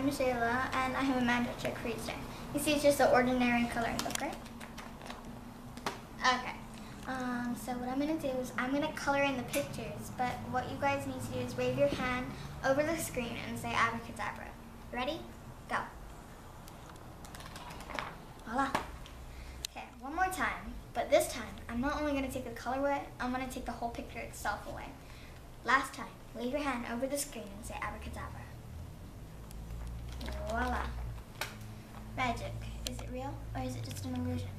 I'm Sheyla, and I have a magic trick for you. You see, it's just an ordinary coloring book, right? Okay. Um, so what I'm going to do is I'm going to color in the pictures, but what you guys need to do is wave your hand over the screen and say abracadabra. Ready? Go. Voila. Okay, one more time, but this time I'm not only going to take the color away, I'm going to take the whole picture itself away. Last time, wave your hand over the screen and say abracadabra. Voila. Magic. Is it real or is it just an illusion?